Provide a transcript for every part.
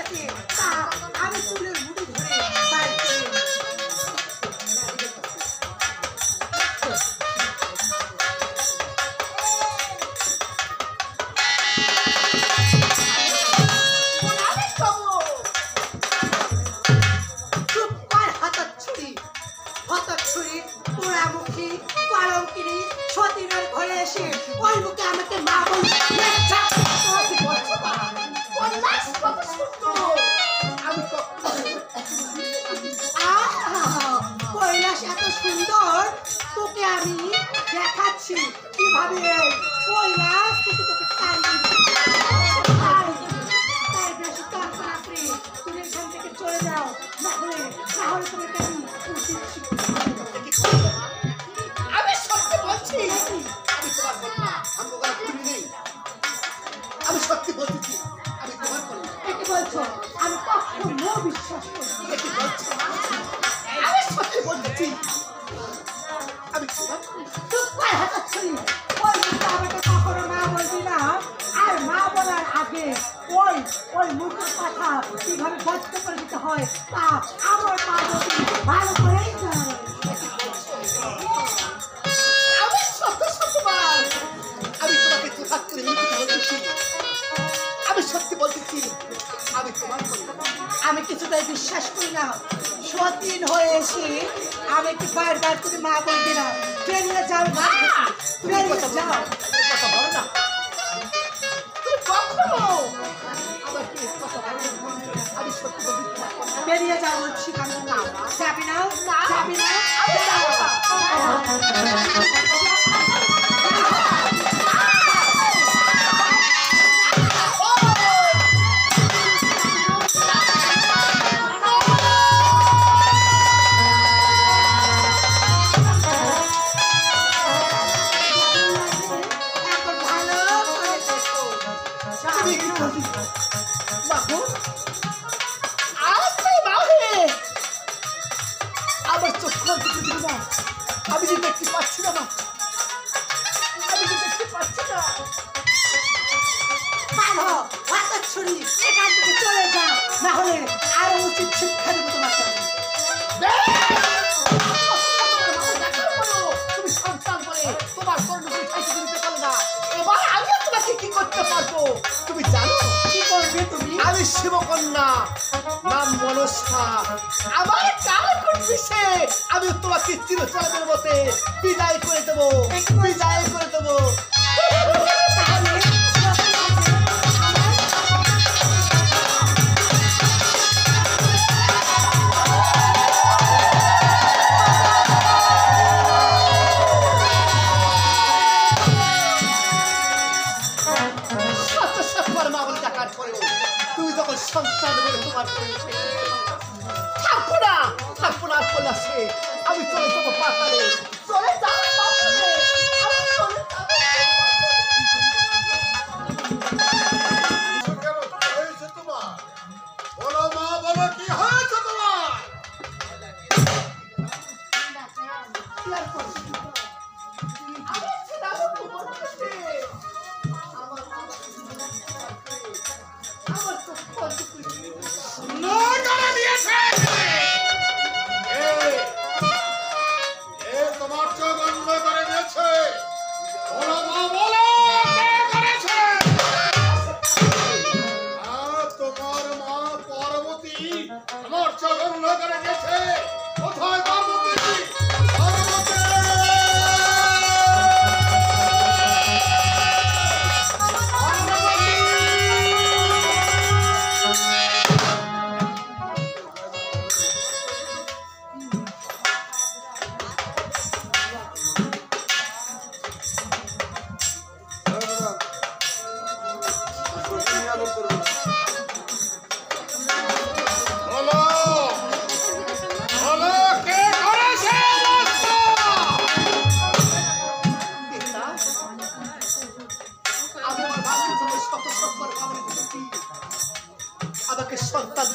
থাকে তা আমি চুলের মুঠি ধরে পোড়া মুখী পালঙ্কিনী সতীনের ঘরে এসে ওই মুখে আমাকে মা বলছে যাও না হলে তাহলে তুমি না সতীন হয়ে এসে আমি কি পায়ের বার মা বলতে না ট্রেনে যাও না ট্রেনে যাও বেরিয়ে যাও শিকার যাবি না। যাবি না? চক্ষুর দিকে দিল না? আমি যে দেখতে পাচ্ছি না আমি যে দেখতে পাচ্ছি না। ভালো হাতের শিক্ষা দেবো তোমাকে নাম মনস্কা। আমার কাল করছে আমি তোমাকে চিরচরণের মতে বিদায় করে দেবো? বিদায় করে দেবো।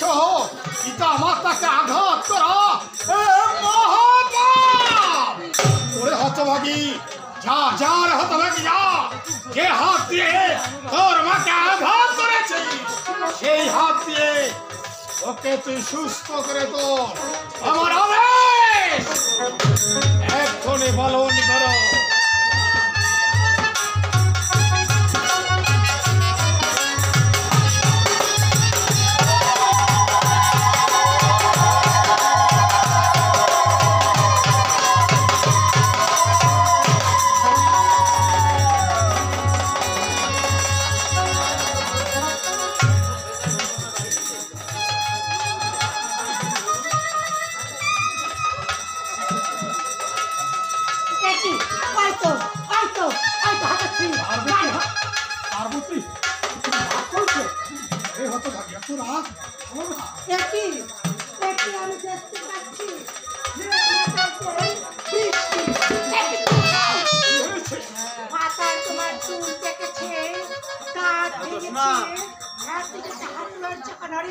কেন পিতা মাতাকে আঘাত করা। ওরে হতভাগী, যা যা রে হতভাগী, যা! যে হাত দিয়ে তোর মাকে আঘাত করেছে, সেই হাত দিয়ে ওকে তুই সুস্থ করে তোর। আমার আদেশ! এক্ষণে পালন করো। তো ওই তো হাঁটাচ্ছি রাগ করছ? এই হতভাগী এত রাগ। একই একই আমি দেখতে পাচ্ছি। বৃষ্টি একই কি হয়েছে মাথার তোমার চুল পেকেছে কাঠ ভেঙেছে হাত থেকে হাত লড়ছে নড়ে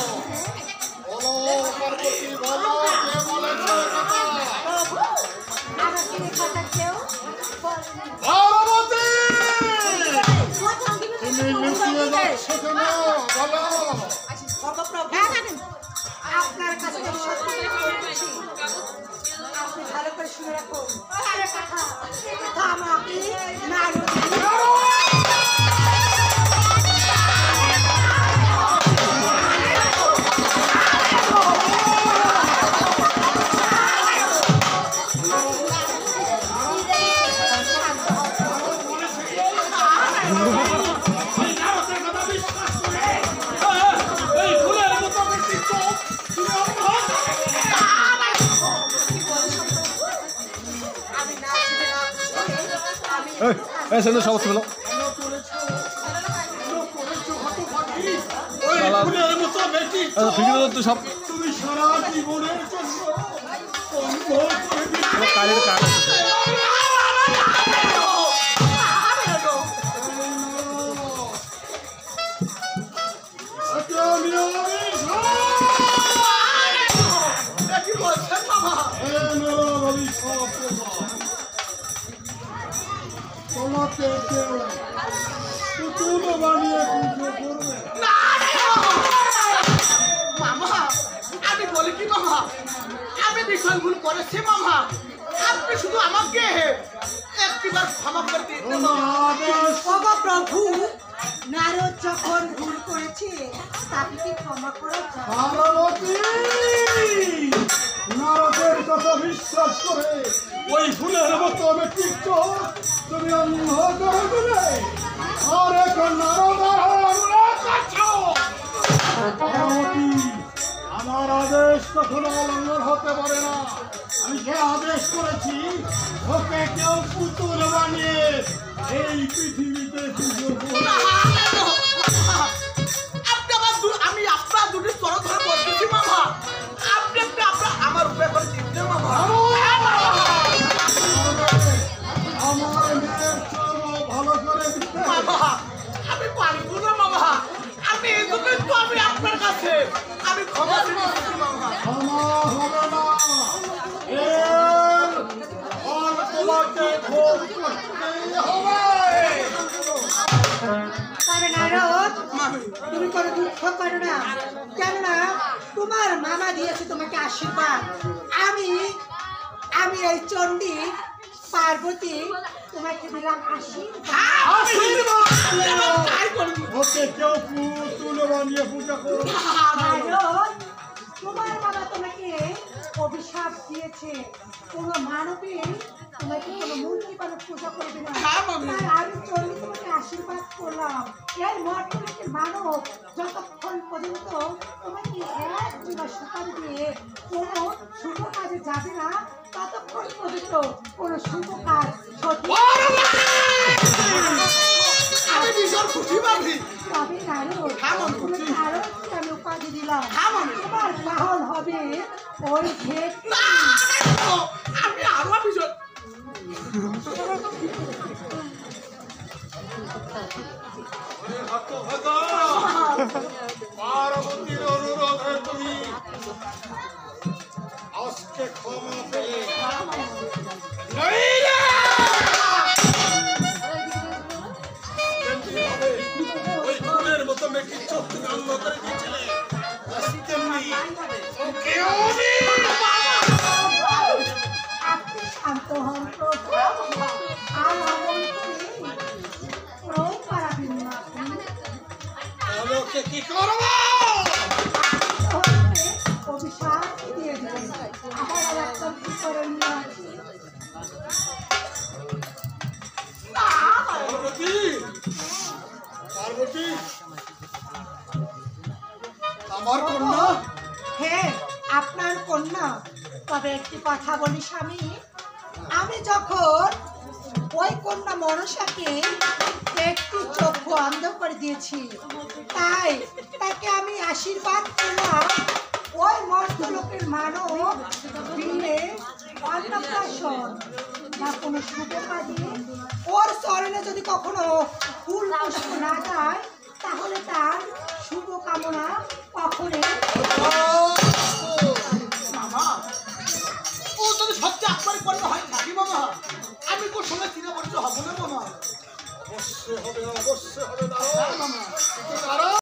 আপনার কাছে আপনি ভালো করে শুনে রাখুন কথা আমাকে না এই সেন্টার সব হলো চোখ তুই সব কাজের কাজ তোমাকে কেউ পুতুল বানিয়ে পুজো করবে। মামা আমি বলি কি মামা আমি ভীষণ ভুল করেছি মামা। আপনি শুধু আমাকে একটিবার ক্ষমা করে দিন প্রভু নারদ যখন ভুল করেছে তাকে কি ক্ষমা করে নারদের কথা বিশ্বাস করে ওই ফুলের মতো আমি টিকছ তুমি অন্ধ আর এখন নারদ আর অনুরাগ করছ। পার্বতী আমার আদেশ কখনো অলঙ্ঘন হতে পারে না আমি যে আদেশ করেছি ওকে কেউ পুতুল বানিয়ে এই পৃথিবীতে দুঃখ করো না কেননা তোমার মামা দিয়েছে তোমাকে আশীর্বাদ। আমি আমি এই চণ্ডী পার্বতী তোমাকে দিলাম আশীর্বাদ। আশীর্বাদ। অভিশাপ দিয়েছে। কোনো মানবী তোমাকে কোনো মূর্তি পালক পূজা করবে না। হ্যাঁ। তাই আমি চলে তোমাকে আশীর্বাদ করলাম। এই মর্তলোকের মানব যতক্ষণ পর্যন্ত তোমাকে এক জোড়া সুপারি দিয়ে কোনো শুভ কাজে যাবে না ততক্ষণ পর্যন্ত কোনো শুভ কাজ সঠিক আমি ভীষণ খুশি হ্যাঁ, আরও একটি আমি উপাধি দিলাম হ্যাঁ, তোমার হবে ওই ঘেট আমি আরও ভীষণ পার্বতীর অনুরোধে তুমি হ্যাঁ আপনার কন্যা। তবে একটি কথা বলি, স্বামী। আমি যখন ওই কন্যা মনসাকে একটি চক্ষু অন্ধ করে দিয়েছি, তাই তাকে আমি আশীর্বাদ করলাম ওই মর্তলোকের মানব দিনে অন্নপ্রাশন বা কোনো শুভ ওর চরণে যদি কখনো ফুল না যায় তাহলে তার শুভ কামনা কখনো মামা ও তুমি সত্যি হয় মামা? আমি তোর সঙ্গে চিনা পরিচয় হব না মামা। অবশ্যই হবে অবশ্যই হবে না মামা।